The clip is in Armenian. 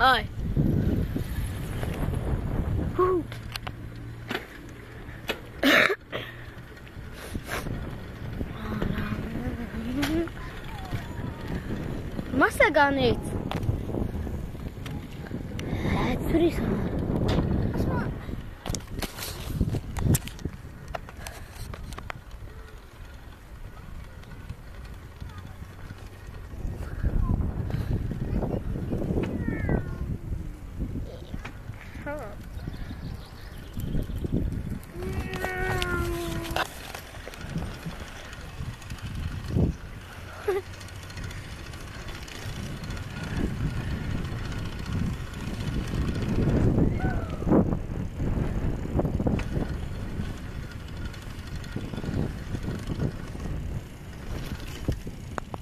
Հայ։ Մասը գանից։ Այդ ծուրիս համար։ car. Yeah.